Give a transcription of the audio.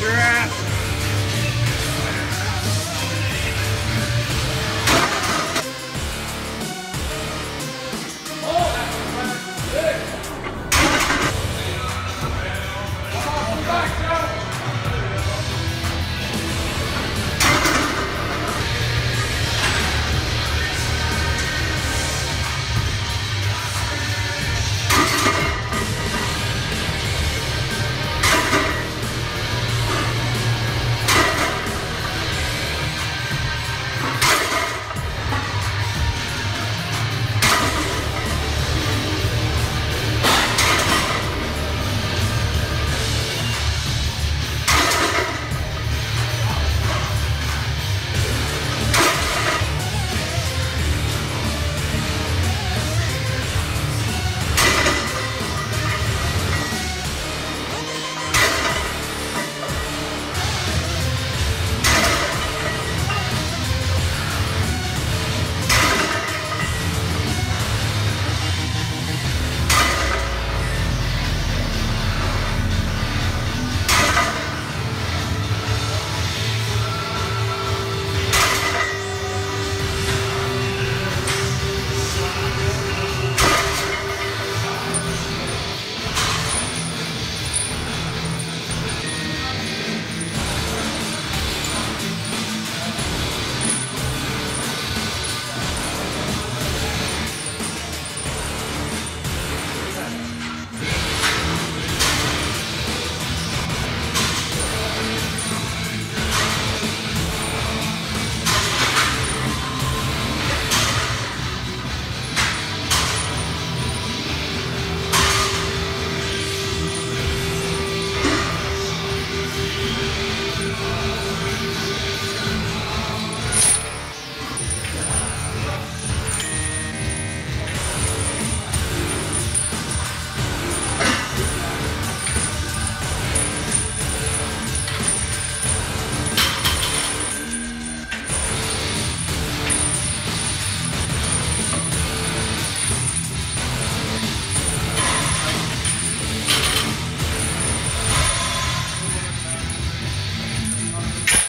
giraffe.